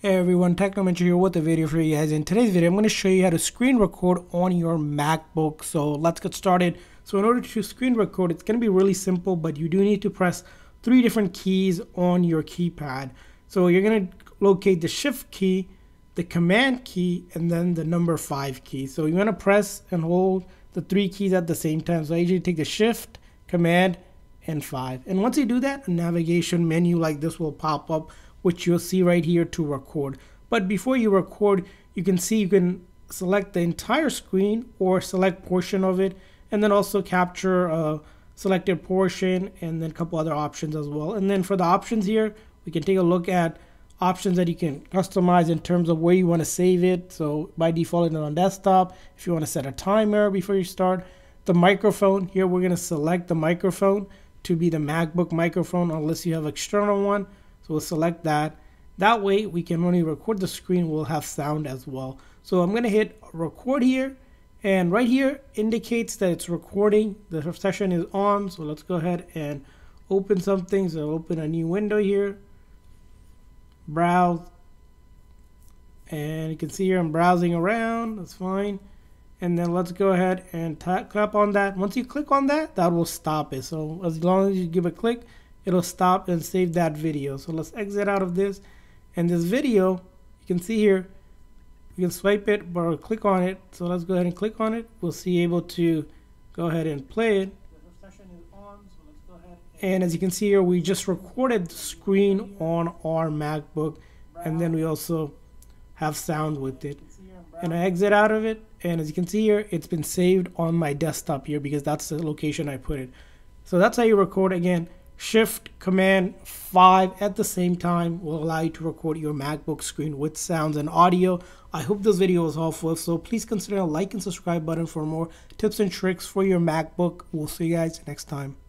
Hey everyone, Technomentary here with a video for you guys. In today's video, I'm going to show you how to screen record on your MacBook. So let's get started. So in order to screen record, it's going to be really simple, but you do need to press three different keys on your keypad. So you're going to locate the shift key, the command key, and then the number five key. So you're going to press and hold the three keys at the same time. So I usually take the shift, command, and five. And once you do that, a navigation menu like this will pop up which you'll see right here to record. But before you record, you can see you can select the entire screen or select portion of it and then also capture a selected portion and then a couple other options as well. And then for the options here, we can take a look at options that you can customize in terms of where you want to save it. So by default, it's on desktop. If you want to set a timer before you start, the microphone here, we're going to select the microphone to be the MacBook microphone unless you have external one. So we'll select that. That way we can only record the screen, we'll have sound as well. So I'm gonna hit record here and right here indicates that it's recording. The session is on. So let's go ahead and open something. So open a new window here, browse. And you can see here I'm browsing around, that's fine. And then let's go ahead and tap on that. Once you click on that, that will stop it. So as long as you give a click, it'll stop and save that video. So let's exit out of this. And this video, you can see here, you can swipe it or click on it. So let's go ahead and click on it. We'll see able to go ahead and play it. And as you can see here, we just recorded the screen on our MacBook. And then we also have sound with it. And I exit out of it. And as you can see here, it's been saved on my desktop here because that's the location I put it. So that's how you record again. Shift Command 5 at the same time will allow you to record your MacBook screen with sounds and audio. I hope this video was helpful, so please consider a like and subscribe button for more tips and tricks for your MacBook. We'll see you guys next time.